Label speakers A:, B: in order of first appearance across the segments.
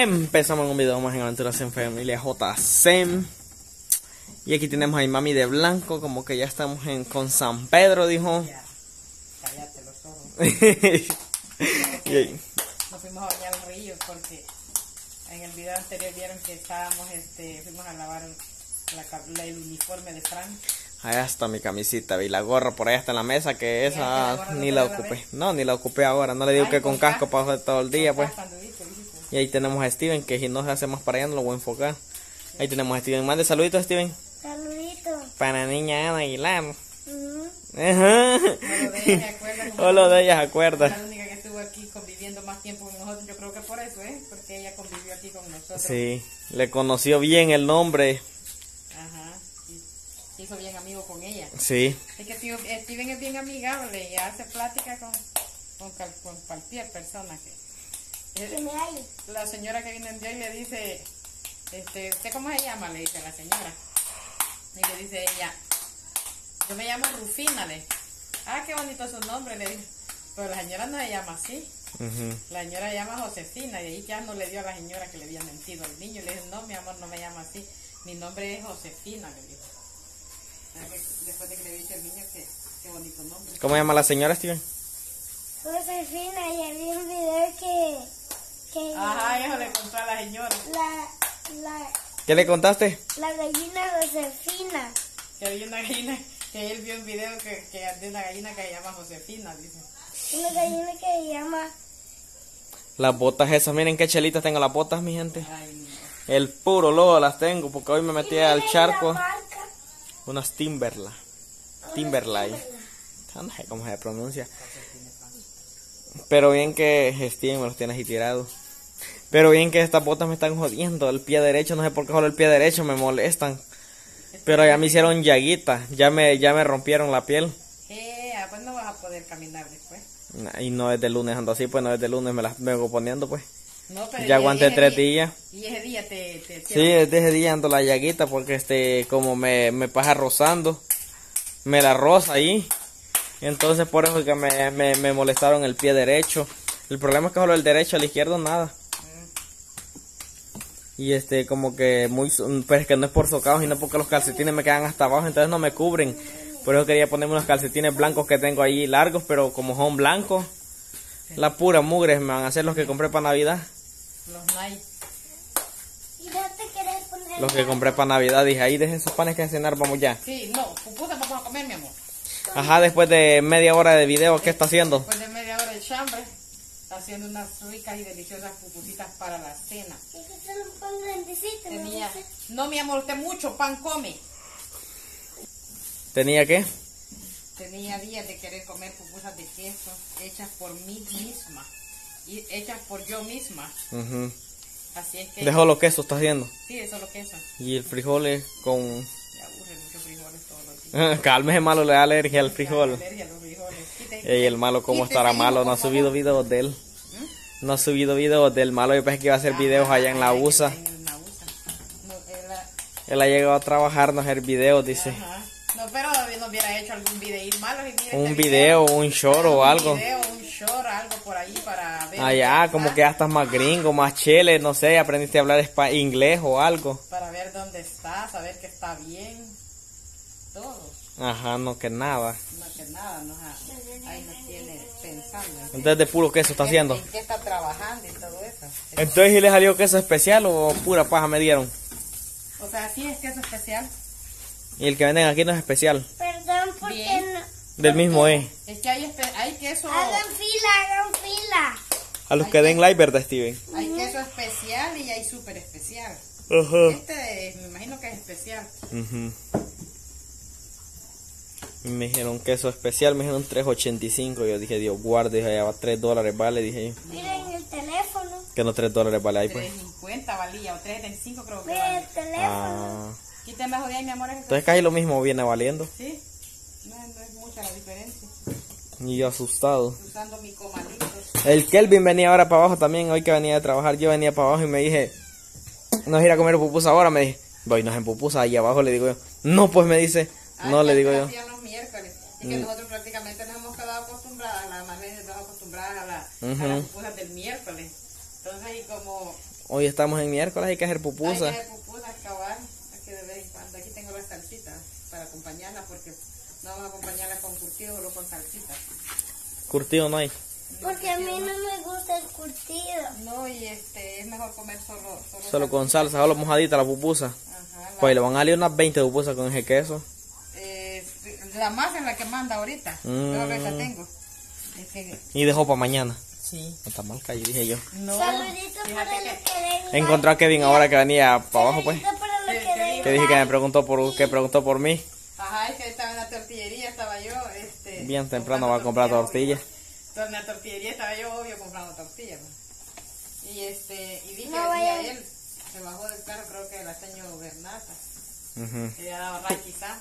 A: Empezamos un video más en Aventuras en Familia JC. Y aquí tenemos a mi mami de blanco, como que ya estamos en con San Pedro, dijo.
B: Cállate los ojos.
A: y ahí,
B: Nos fuimos a bañar al río porque en el video anterior vieron que estábamos, este, fuimos a lavar la la- el uniforme de Frank.
A: allá está mi camisita, vi la gorra por allá está en la mesa, que
B: Ya, la
A: esa
B: no
A: ni
B: te
A: la
B: la lavé.
A: ocupé. No, ni la ocupé ahora, no le digo
B: Ay,
A: que con
B: con
A: casco
B: casco.
A: para hacer todo el día, pues.
B: Dijiste.
A: Y ahí tenemos a Steven, que si no se hace más para allá no lo voy a enfocar. Ahí tenemos a Steven. Mande saluditos, Steven.
C: Saludito.
A: Para la niña Ana Aguilar.
C: Ujú.
A: Ajá.
B: Lo de ella, ¿se acuerdan?
A: O lo de ellas,
B: Ella
A: acuerda.
B: es la única que estuvo aquí conviviendo más tiempo con nosotros. Yo creo que por eso, ¿eh? Porque ella convivió aquí con nosotros.
A: Sí, le conoció bien el nombre.
B: Ajá. Y se hizo bien amigo con ella.
A: Sí.
B: Es que Steven es bien amigable y hace plática con, con, con cualquier persona que... La señora que viene de hoy le dice, este, ¿usted cómo se llama? Le dice la señora. Y le dice ella, yo me llamo Rufina, le. Ah, qué bonito su nombre, le dice. Pero la señora no se llama así. La señora se llama Josefina y ahí ya no le dio a la señora que le había mentido al niño. Le dice, no, mi amor, no me llama así. Mi nombre es Josefina, le dijo. Ah, Después de que le dije al niño que qué bonito nombre.
A: ¿Cómo llama la señora, Steven?
C: Josefina, y había un video que, que
B: Ajá, eso le contó a la señora.
C: la, la,
A: ¿Qué le contaste?
C: la gallina Josefina.
B: Que había una gallina, que él vio un video que, que de una gallina que se llama Josefina, dice.
C: Una gallina que se llama
A: Las botas esas, miren qué chelitas tengo las botas, mi gente.
B: Ay, no.
A: El puro lodo las tengo porque hoy me metí al charco. Unas Timberla. Timberline. No sé cómo se pronuncia. Pero bien que Steven me los tiene así tirados. Pero bien que estas botas me están jodiendo. El pie derecho, no sé por qué solo el pie derecho me molestan. Pero ya me hicieron llaguita. Ya me, ya me rompieron la piel.
B: Eh, pues no vas a poder caminar después.
A: Y no es de lunes ando así, pues no es de lunes me las vengo poniendo, pues.
B: No, pero
A: Ya aguanté tres
B: día-
A: días.
B: Y ese día te... te, te-
A: Sí, desde ese día ando la llaguita porque este, como me, me pasa rozando, me la roza ahí. Entonces por eso es que me, me, me molestaron el pie derecho. El problema es que solo el derecho, el izquierdo nada. Y este, como que muy, so- pues que no es por socado, sino porque los calcetines me quedan hasta abajo, entonces no me cubren. Por eso quería ponerme unos calcetines blancos que tengo ahí largos, pero como son blancos, la pura mugre me van a hacer los que compré para Navidad.
B: Los Nike.
C: ¿Y no te quieres poner
A: Los que compré para Navidad, dije, ahí dejen esos panes que a cenar, vamos ya.
B: Sí, no, pupusa vamos a comer, mi amor.
A: Ajá, después de media hora de video, ¿qué está haciendo?
B: Después de media hora de chambre, está haciendo unas ricas y deliciosas pupusitas para la cena.
C: Es.
B: Tenía... No, mi amor, usted mucho pan come.
A: ¿Tenía qué?
B: Tenía días de querer comer pupusas de queso hechas por mí misma. Y hechas por yo misma.
A: Ujú.
B: Así es que...
A: Dejó los quesos, está haciendo.
B: Sí, eso es lo que es.
A: Y el frijoles con...
B: Me aburre mucho frijoles todos los días.
A: Cálmese malo, le da alergia al
B: Me da
A: frijol.
B: alergia a los
A: Ey, el malo, ¿cómo estará malo? No ha subido videos de él. No ha subido videos del malo. Yo pensé que iba a hacer videos allá en la USA.
B: él, ah,
A: ha llegado a trabajar, no hacer videos, dice.
B: No, pero no hubiera hecho algún video malo. y
A: Un video, un short o algo.
B: Short, algo por ahí para ver.
A: Allá,
B: dónde
A: como que ya estás más gringo, más chele, no sé, aprendiste a hablar inglés o algo.
B: Para ver dónde está, saber que está bien. Todo.
A: Ajá, no que nada.
B: No que nada, no, ajá. ahí nos tiene pensando. en
A: Entonces de puro queso está haciendo.
B: En qué está trabajando y todo eso.
A: Entonces, ¿y le salió queso especial o pura paja me dieron?
B: O sea, sí es queso especial.
A: Y el que venden aquí no es especial.
C: Perdón, porque
B: Bien.
C: no.
A: Del mismo es.
B: Es que hay, hay queso.
C: Hagan fila, hagan fila.
A: A los que den like, ¿verdad, Steven?
B: Hay queso especial y hay súper especial.
A: Ajá.
B: Este me imagino que es especial.
A: Ujú. Y Me dijeron queso especial, me dijeron 3.85. Yo dije, Dios guarde, dije, allá va 3 dólares, vale. Dije yo,
C: Miren el teléfono.
A: que no 3 dólares vale ahí, pues.
B: 3.50 valía o 3.25 creo que
C: Miren
B: vale.
C: el teléfono.
A: Ah.
B: Quítame de ahí, mi amor.
A: Entonces casi lo mismo viene valiendo.
B: Sí, no, no es mucha la diferencia.
A: Y yo asustado.
B: Usando mi.
A: El Kelvin venía ahora para abajo también, hoy que venía de trabajar, yo venía para abajo y me dije, nos ir a comer pupusa ahora, me dije, voy, nos en pupusa ahí abajo, le digo yo. No, pues me dice, no,
B: Ah,
A: le digo yo. Mm.
B: Es que nosotros prácticamente nos hemos quedado acostumbradas, la manera de acostumbradas a, la, a
A: Ujú.
B: las pupusas del miércoles. Entonces, y como
A: Hoy estamos en miércoles, hay que hacer pupusa.
B: Hay que hacer pupusa, acabar. Hay que de vez en cuando. Aquí tengo las salsitas para acompañarla porque no vamos a acompañarla con curtido, solo con salsitas.
A: Curtido no hay.
C: Porque a mí no me gusta el curtido.
B: No, y este, es mejor comer solo. Solo,
A: Solo con salsa, solo mojadita la pupusa.
B: Ajá, la,
A: Pues le van a salir unas 20 pupusas con ese queso.
B: La masa es la que manda ahorita.
A: Mm.
B: Yo ahorita tengo. Es que,
A: Y dejó para mañana.
B: sí.
A: No está mal calle, dije yo.
B: No,
C: Saluditos
B: fíjate
C: para
B: que-
C: los que ven.
A: Encontró a Kevin ahora que venía para abajo, pues.
C: Para los que.
A: Que dije que me preguntó por, que preguntó por mí.
B: Ajá, es que estaba en la tortillería, estaba yo, este...
A: Bien temprano va a comprar tortilla.
B: Entonces, en la tortillería estaba yo, obvio, comprando tortillas. pues. Y este, y dije,
C: No
B: y a él, se bajó del carro, creo que la señor Bernata,
A: Ujú.
B: que le había dado ray quizá.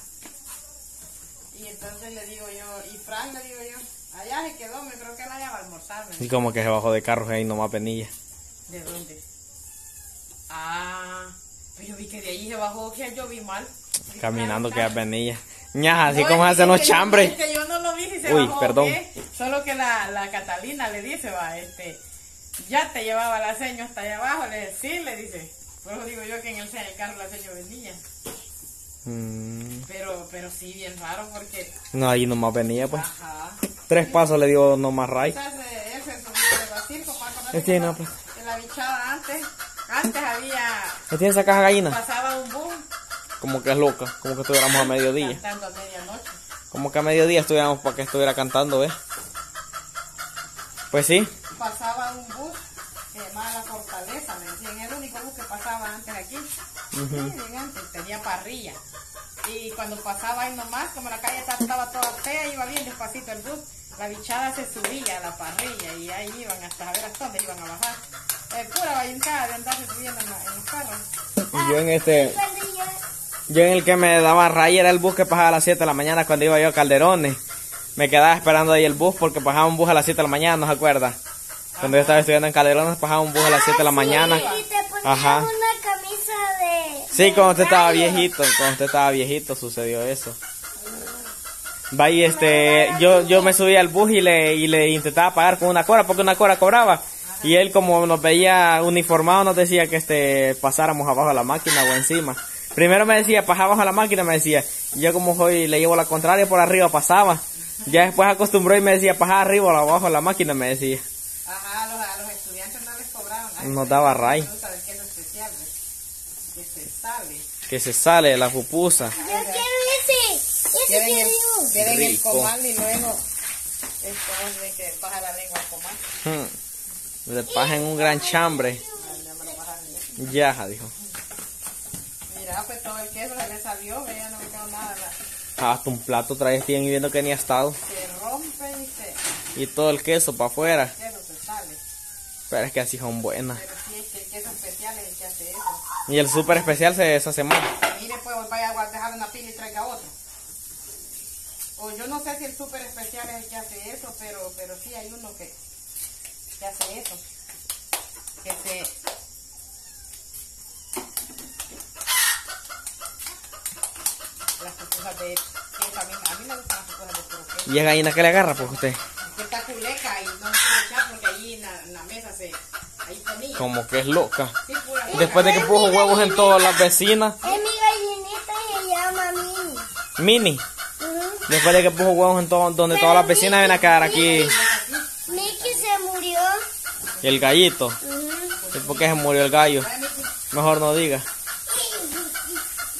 B: Y entonces le digo yo, y Frank le digo yo, allá se quedó, me creo que él allá va a almorzar. me
A: Y como que se bajó de carro ahí nomás penilla.
B: ¿De dónde? Ah, pues yo vi que de ahí se bajó, que yo vi mal.
A: Caminando
B: "Ah,
A: que
B: está".
A: es penilla. Ñaja, así
B: No,
A: como hacen los chambres.
B: es que yo no lo vi si se
A: Uy,
B: bajó,
A: perdón.
B: ¿qué? Solo que la, la Catalina le dice, va, este, ya te llevaba la seño hasta allá abajo. Le dice, sí, le dice. Por eso digo yo que en el, el carro la seño venía.
A: Mm,
B: Pero, pero sí, bien raro porque,
A: No, ahí nomás venía, pues.
B: ajá.
A: Tres pasos le dio nomás ray.
B: Quizás él se subió de
A: tiene una
B: que la bichada antes, antes había,
A: ¿Me tiene esa caja gallina?
B: pasaba un boom
A: Como que es loca, como que estuviéramos a mediodía.
B: cantando a medianoche.
A: Como que a mediodía estuviéramos para que estuviera cantando, ¿ves? Pues sí.
B: pasaba un bus se llamaba La Fortaleza, me decían, el único bus que pasaba antes aquí. Sí, bien antes, tenía parrilla. Y cuando pasaba ahí nomás, como la calle estaba, toda fea, iba bien despacito el bus, la bichada se subía a la parrilla y ahí iban hasta a ver hasta dónde iban a bajar. Eh, pura vallencada de andarse subiendo en, la- en los carros.
A: Y yo en este,
C: yo-
A: en el que me daba ray era el bus que pasaba a las 7 de la mañana cuando iba yo a Calderones. Me quedaba esperando ahí el bus porque pasaba un bus a las 7 de la mañana, ¿no se acuerda? Cuando yo estaba estudiando en Calderones pasaba un bus a las 7 de la
C: Ah,
A: mañana.
C: Y te ponían
A: Ajá.
C: una camisa de.
A: Sí, cuando usted estaba viejito, cuando usted estaba viejito sucedió eso. Va y este, yo, yo me subí al bus y le, y le intentaba pagar con una cora, porque una cora cobraba. Y él como nos veía uniformados nos decía que este, pasáramos abajo de la máquina o encima. Primero me decía, pasaba abajo de la máquina, me decía. Y yo como hoy le llevo la contraria por arriba, pasaba. Ya después acostumbró y me decía, pasaba arriba o abajo de la máquina, me decía.
B: Ajá, a los, a los estudiantes no les cobraban. Ay,
A: Nos daba ray.
B: El que se sale.
A: Que se sale la pupusa.
C: Yo quiero ese. Ese
B: Quieren
C: quiero
B: el,
C: yo.
B: quieren el
A: Rico.
B: comal y luego esto de que baja la lengua al comal.
A: Hmm. Le pajan un gran chambre.
B: Ya me lo bajaron ya.
A: Ya, dijo.
B: Mira, pues todo el queso se le salió, ve, ya no me quedó nada. la-
A: Hasta un plato trae bien y viendo que ni ha estado.
B: Se rompe y se,
A: Y todo el queso para afuera.
B: el queso se sale.
A: Pero es que así son buenas.
B: Pero sí es que el queso especial es el que hace eso.
A: Y el súper especial se deshace más.
B: Mire, pues vaya a dejar una pila y traiga otro. O yo no sé si el súper especial es el que hace eso, pero, pero sí hay uno que, que hace eso. Que se... Las pupusas de a mí, a mí me gustan las pupusas de puro queso.
A: Y es gallina que le agarra, pues usted.
B: Que está culeca y no se puede echar porque ahí en la, en la mesa se... Ahí ponía.
A: Como que es loca. Después de que puso huevos en todas las vecinas.
C: Es mi gallinita y se llama Mini.
A: Mini. Después de que puso huevos en todo, donde todas las vecinas vienen a quedar aquí.
C: Mickey se murió.
A: Y el gallito. ¿Y por qué se murió el gallo? Mejor no diga.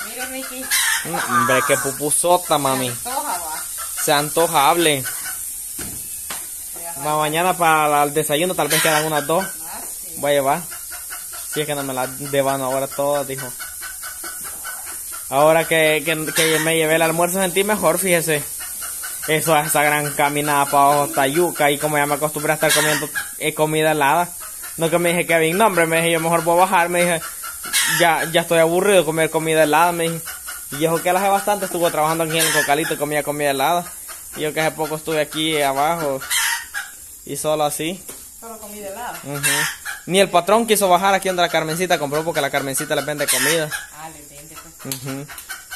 B: Mire, Ricky.
A: Mm, Hombre, qué pupusota, mami.
B: Se antoja.
A: Se antoja, hable. Mañana para el desayuno tal vez quedan unas dos. Voy a llevar. Si es que no me las devan ahora todas, dijo. Ahora que, que, que me llevé el almuerzo sentí mejor, fíjese. Eso, esa gran caminada para abajo hasta yuca y como ya me acostumbré a estar comiendo eh, comida helada. No que me dije que no hombre, me dije yo mejor voy a bajar, me dije, ya, ya estoy aburrido de comer comida helada, me dije. Y yo que la hace bastante, estuvo trabajando aquí en el cocalito y comía comida helada. Y yo que hace poco estuve aquí abajo y solo así.
B: Solo comida helada.
A: Ujú. Ni el patrón quiso bajar aquí donde la Carmencita compró porque la Carmencita le vende comida.
B: Ah, le vende, pues.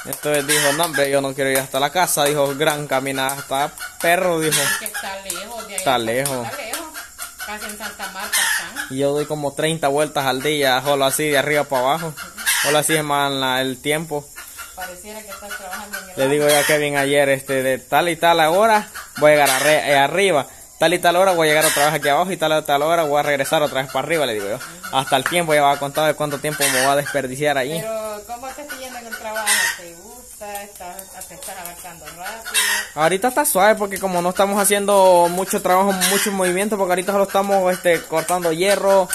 A: Entonces dijo, no hombre, yo no quiero ir hasta la casa. Dijo, gran caminada hasta perro, dijo.
B: Es que está lejos de ahí.
A: Está lejos.
B: Está lejos. Casi en Santa Marta están.
A: Y yo doy como 30 vueltas al día, solo así de arriba para abajo. Solo así es más la- el tiempo.
B: Pareciera que estás trabajando en el
A: Le digo yo a Kevin ayer, este, de tal y tal hora voy a llegar eh, arriba. Tal y tal hora voy a llegar otra vez aquí abajo y tal y tal hora voy a regresar otra vez para arriba, le digo yo. Hasta el tiempo ya va a contar de cuánto tiempo me va a desperdiciar ahí.
B: Pero, ¿cómo te está yendo en el trabajo? ¿Te gusta? ¿Estás, ¿Te estás abarcando rápido?
A: Ahorita está suave porque como no estamos haciendo mucho trabajo, mucho movimiento, porque ahorita solo estamos este, cortando hierro,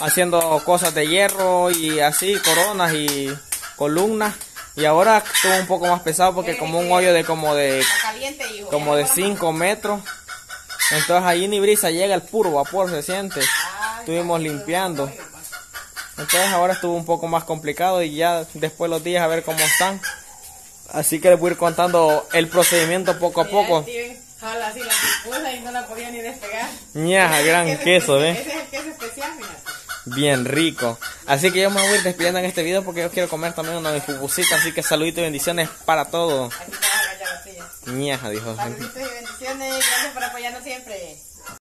A: haciendo cosas de hierro y así, coronas y columnas. Y ahora estuvo un poco más pesado porque como un hoyo de como de como de 5 metros. Entonces ahí ni brisa llega el puro vapor, se siente. Estuvimos limpiando. Entonces ahora estuvo un poco más complicado y ya después los días a ver cómo están. Así que les voy a ir contando el procedimiento poco a poco.
B: Jala así la pipuela y no la podía ni despegar.
A: Ñaja, gran
B: Ese es
A: queso,
B: espe-
A: ¿ve?
B: Ese es el queso especial, fíjate.
A: Bien rico. Así que yo me voy a ir despidiendo en este video porque yo quiero comer también una de mis pupusitas. Así que saluditos y bendiciones para todos.
B: Aquí te vas a agachar la silla.
A: Ñaja, dijo.
B: Saluditos y bendiciones. Gracias por apoyarnos siempre.